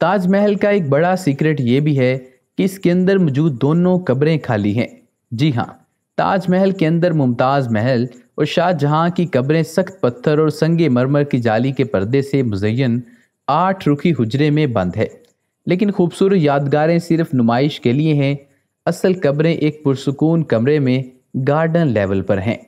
ताजमहल का एक बड़ा सीक्रेट ये भी है कि इसके अंदर मौजूद दोनों कब्रें खाली हैं। जी हाँ ताजमहल के अंदर मुमताज़ महल और शाहजहाँ की कब्रें सख्त पत्थर और संगे मरमर की जाली के पर्दे से मुजयन आठ रुखी हुजरे में बंद है। लेकिन खूबसूरत यादगारें सिर्फ़ नुमाइश के लिए हैं, असल कब्रें एक पुरसकून कमरे में गार्डन लेवल पर हैं।